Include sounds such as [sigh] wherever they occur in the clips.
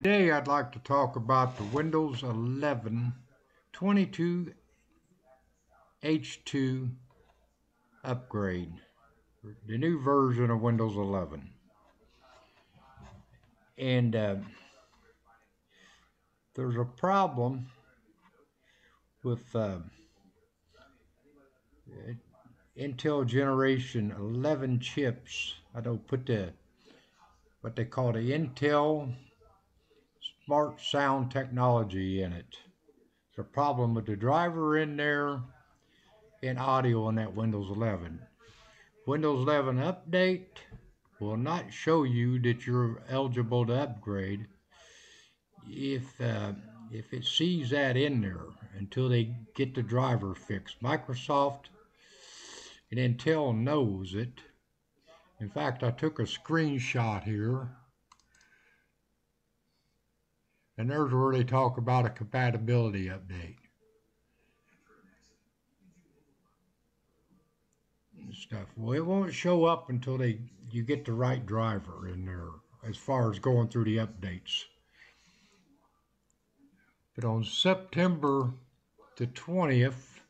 Today I'd like to talk about the Windows 11 22 H2 upgrade, the new version of Windows 11. And uh, there's a problem with uh, Intel Generation 11 chips. I don't put the what they call the Intel smart sound technology in it. There's a problem with the driver in there and audio on that Windows 11. Windows 11 update will not show you that you're eligible to upgrade if uh, if it sees that in there until they get the driver fixed. Microsoft and Intel knows it. In fact, I took a screenshot here and there's where they talk about a compatibility update. And stuff. Well, it won't show up until they you get the right driver in there as far as going through the updates. But on September the 20th,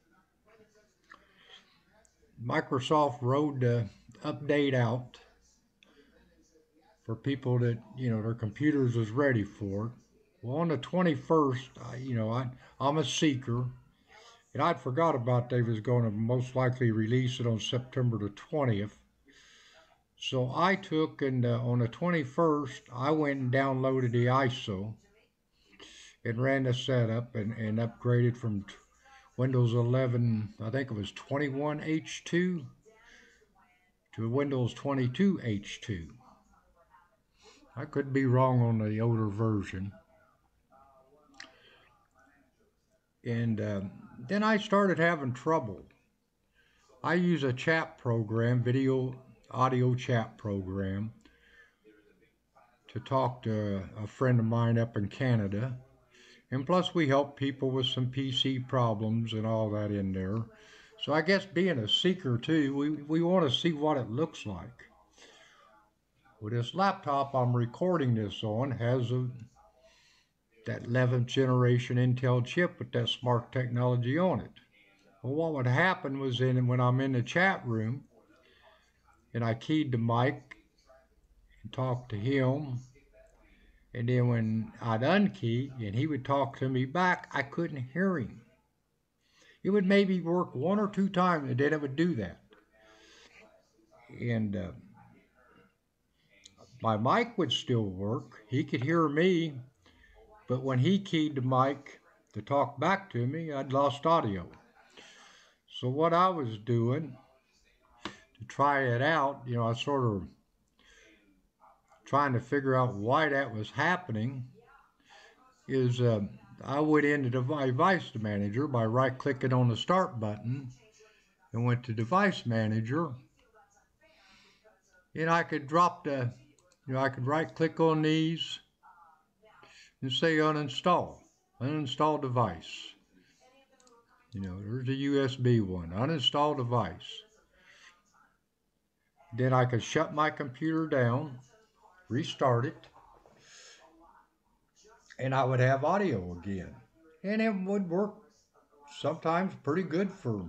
Microsoft rolled the update out for people that, you know, their computers was ready for it. Well, on the 21st, I, you know, I, I'm a seeker, and I'd forgot about they was going to most likely release it on September the 20th. So I took and uh, on the 21st, I went and downloaded the ISO and ran the setup and, and upgraded from Windows 11, I think it was 21H2 to Windows 22H2. I could be wrong on the older version. And uh, then I started having trouble. I use a chat program, video audio chat program, to talk to a friend of mine up in Canada. And plus, we help people with some PC problems and all that in there. So I guess being a seeker too, we, we want to see what it looks like. Well, this laptop I'm recording this on has a that 11th generation Intel chip with that smart technology on it. Well, what would happen was then when I'm in the chat room and I keyed the mic and talked to him, and then when I'd unkey and he would talk to me back, I couldn't hear him. It would maybe work one or two times and then it would do that. And uh, my mic would still work. He could hear me, but when he keyed the mic to talk back to me, I'd lost audio. So what I was doing to try it out, you know, I sort of trying to figure out why that was happening is uh, I went into Device Manager by right-clicking on the Start button and went to Device Manager and I could drop the, you know, I could right-click on these and say uninstall, uninstall device. You know, there's a USB one, uninstall device. Then I could shut my computer down, restart it, and I would have audio again. And it would work sometimes pretty good for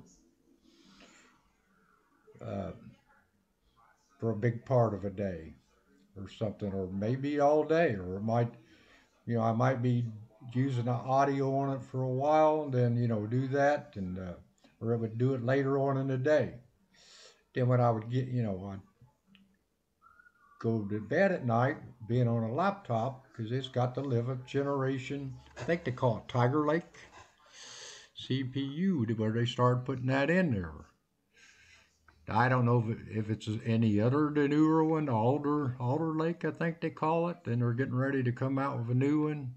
uh, for a big part of a day or something, or maybe all day, or it might you know, I might be using the audio on it for a while, and then you know do that, and uh, or I would do it later on in the day. Then when I would get, you know, I'd go to bed at night, being on a laptop because it's got the 11th generation. I think they call it Tiger Lake CPU, where they started putting that in there. I don't know if, it, if it's any other the newer one, Alder Alder Lake, I think they call it. And they're getting ready to come out with a new one.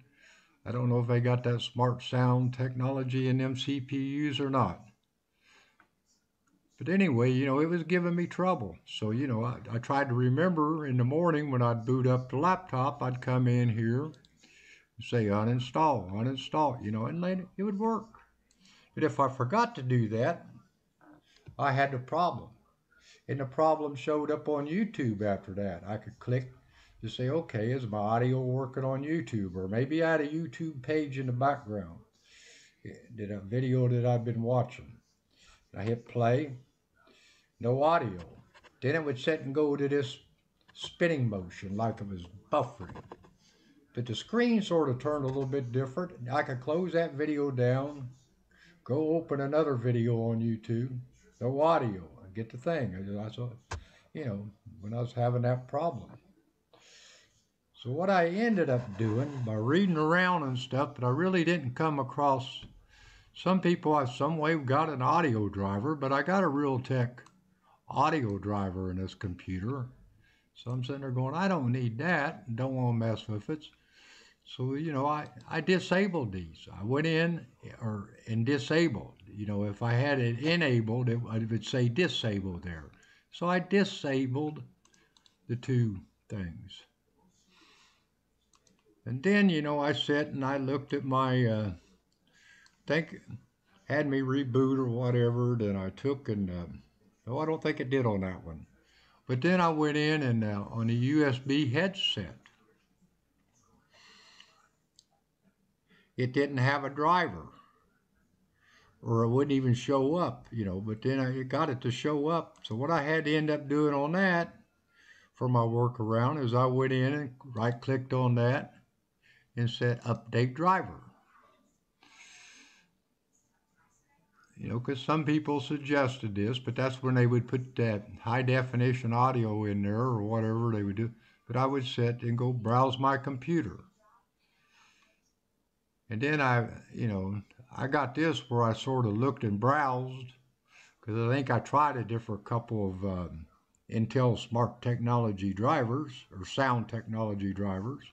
I don't know if they got that smart sound technology in them CPUs or not. But anyway, you know, it was giving me trouble. So, you know, I, I tried to remember in the morning when I'd boot up the laptop, I'd come in here and say uninstall, uninstall, you know, and then it would work. But if I forgot to do that, I had a problem and the problem showed up on YouTube after that. I could click to say, okay, is my audio working on YouTube? Or maybe I had a YouTube page in the background. Eh, Did a video that I've been watching. I hit play, no audio. Then it would set and go to this spinning motion like it was buffering. But the screen sort of turned a little bit different. I could close that video down, go open another video on YouTube, no audio. I get the thing. I saw, you know, when I was having that problem. So what I ended up doing by reading around and stuff, but I really didn't come across some people have some way got an audio driver, but I got a Realtek audio driver in this computer. So I'm sitting there going, I don't need that. Don't want to mess with it. So, you know, I, I disabled these. I went in or and disabled. You know, if I had it enabled, it, would say disabled there. So I disabled the two things. And then, you know, I sat and I looked at my, uh, think, had me reboot or whatever. Then I took and, uh, I don't think it did on that one. But then I went in and uh, on a USB headset, it didn't have a driver or it wouldn't even show up, you know, but then I got it to show up. So what I had to end up doing on that for my workaround is I went in and right clicked on that and said update driver. You know, because some people suggested this, but that's when they would put that high definition audio in there or whatever they would do. But I would sit and go browse my computer. And then I, you know, I got this where I sort of looked and browsed because I think I tried a different couple of um, Intel Smart Technology drivers or sound technology drivers.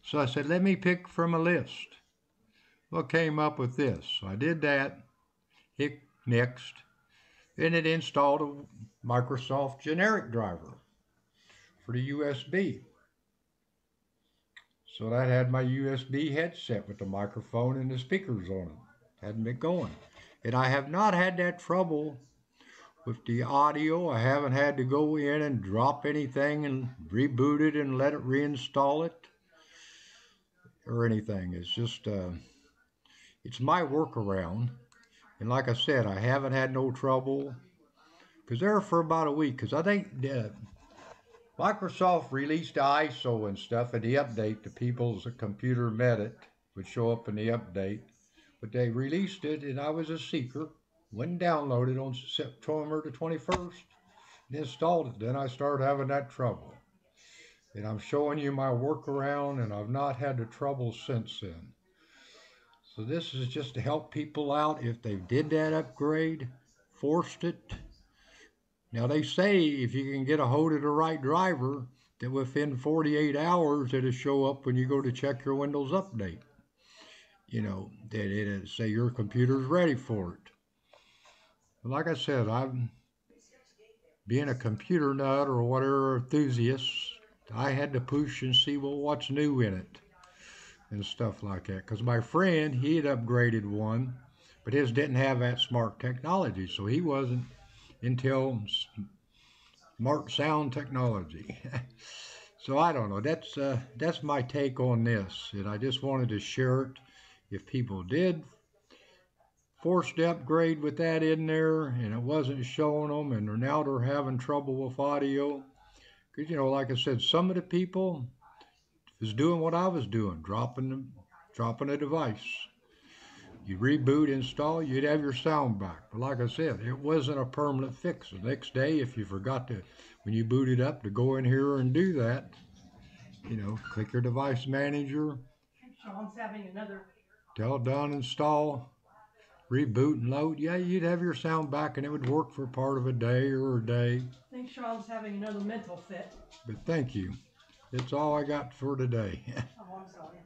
So I said, let me pick from a list. Well, came up with this. So I did that hit next. Then it installed a Microsoft generic driver for the USB. So that had my USB headset with the microphone and the speakers on it. Hadn't been going. And I have not had that trouble with the audio. I haven't had to go in and drop anything and reboot it and let it reinstall it or anything. It's just, uh, it's my workaround. And like I said, I haven't had no trouble because there for about a week. Because I think uh, Microsoft released ISO and stuff in the update. The people's computer met it would show up in the update, but they released it, and I was a seeker. Went and downloaded on September the 21st and installed it. Then I started having that trouble. And I'm showing you my workaround, and I've not had the trouble since then. So this is just to help people out if they did that upgrade, forced it. Now they say if you can get a hold of the right driver, that within 48 hours it'll show up when you go to check your Windows update. You know, that it'll say your computer's ready for it. But like I said, I'm being a computer nut or whatever enthusiast, I had to push and see well what's new in it and stuff like that. Because my friend, he had upgraded one, but his didn't have that smart technology, so he wasn't Intel smart sound technology. [laughs] so I don't know. That's uh, that's my take on this, and I just wanted to share it. If people did force to upgrade with that in there, and it wasn't showing them, and now they're having trouble with audio, because you know, like I said, some of the people was doing what I was doing, dropping them, dropping a device. You reboot, install, you'd have your sound back. But like I said, it wasn't a permanent fix. The next day, if you forgot to, when you booted up, to go in here and do that, you know, click your device manager. Sean's having another. Tell done, install, reboot and load. Yeah, you'd have your sound back and it would work for part of a day or a day. I think Sean's having another mental fit. But thank you. It's all I got for today. [laughs] Oh, I'm sorry.